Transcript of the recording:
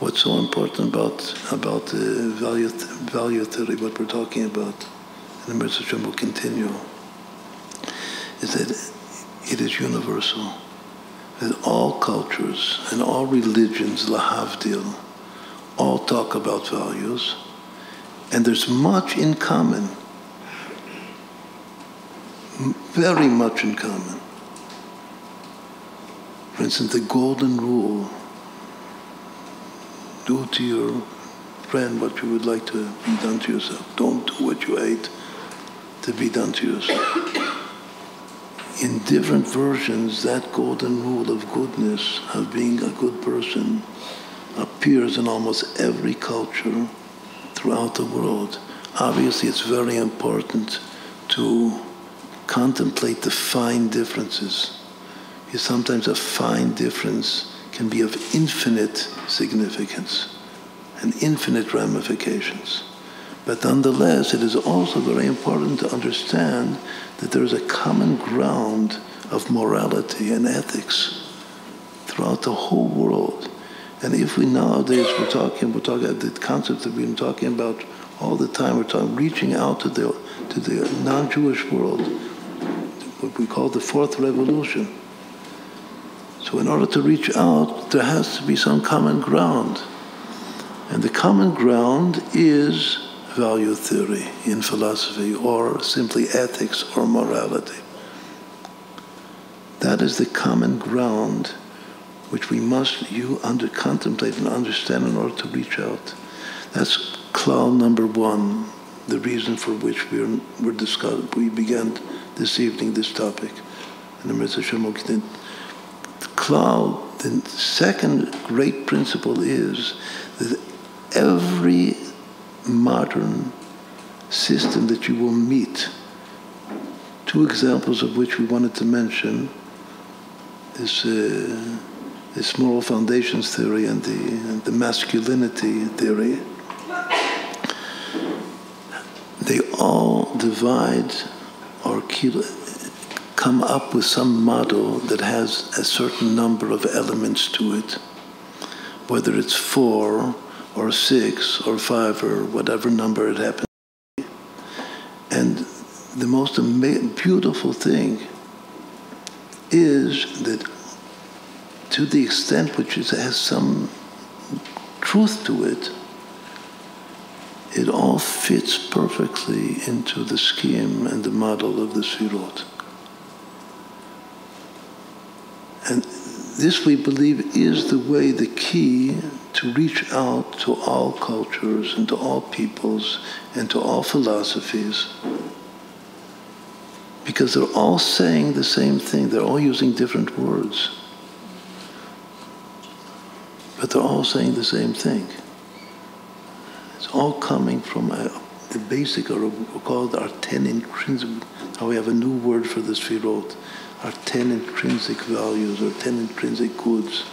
what's so important about about the value value theory, what we're talking about, and the Mirza will continue, is that it is universal. That all cultures and all religions, lahavdil, all talk about values, and there's much in common. Very much in common. For instance, the golden rule do to your friend what you would like to be done to yourself. Don't do what you hate to be done to yourself. In different versions, that golden rule of goodness, of being a good person, appears in almost every culture throughout the world. Obviously, it's very important to contemplate the fine differences. Because sometimes a fine difference can be of infinite significance and infinite ramifications. But nonetheless, it is also very important to understand that there is a common ground of morality and ethics throughout the whole world. And if we nowadays we're talking, we're talking about the concept that we've been talking about all the time, we're talking reaching out to the to the non-Jewish world, what we call the fourth revolution. So in order to reach out, there has to be some common ground. And the common ground is value theory in philosophy or simply ethics or morality. That is the common ground which we must you under contemplate and understand in order to reach out. That's klal number one, the reason for which we're, we're discussing, we began this evening this topic. And the Mirza Shemukdin. Klal, the second great principle is that every modern system that you will meet, two examples of which we wanted to mention is uh, this moral foundations theory and the, and the masculinity theory, they all divide or come up with some model that has a certain number of elements to it, whether it's four or six or five or whatever number it happens to be. And the most beautiful thing is that to the extent which it has some truth to it, it all fits perfectly into the scheme and the model of the Sfirot. And this, we believe, is the way, the key to reach out to all cultures and to all peoples and to all philosophies. Because they're all saying the same thing, they're all using different words. But they're all saying the same thing. It's all coming from a, the basic, or we call it our ten intrinsic, now we have a new word for this, Sfirot, our ten intrinsic values or ten intrinsic goods